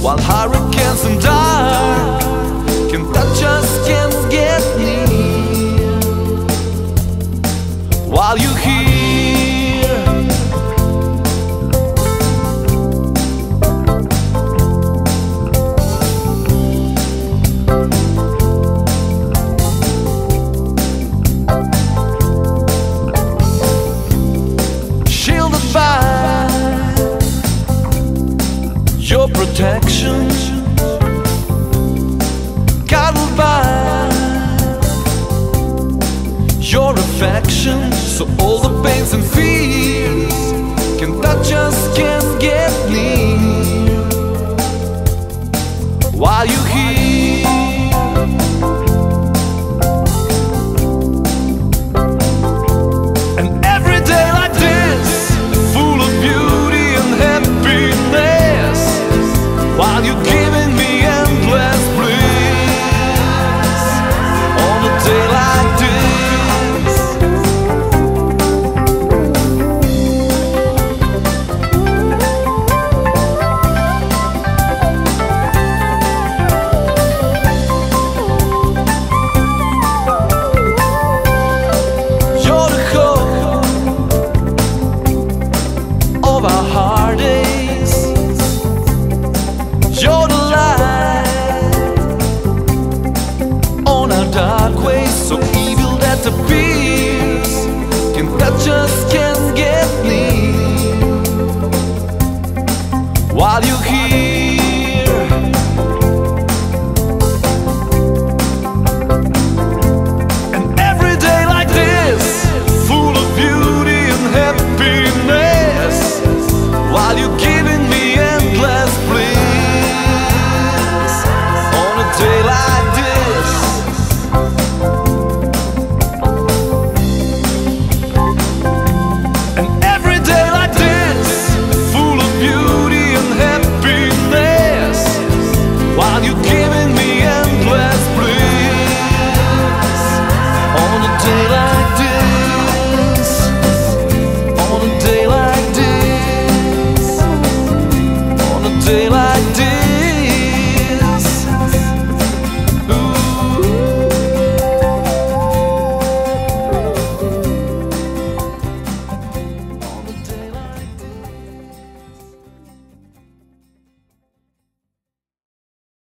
While hurricanes and your affection. So all the pains and fears can touch us, can get near. While you hear. Of our heartaches. You're the light on our dark ways. So evil that appears can touch us,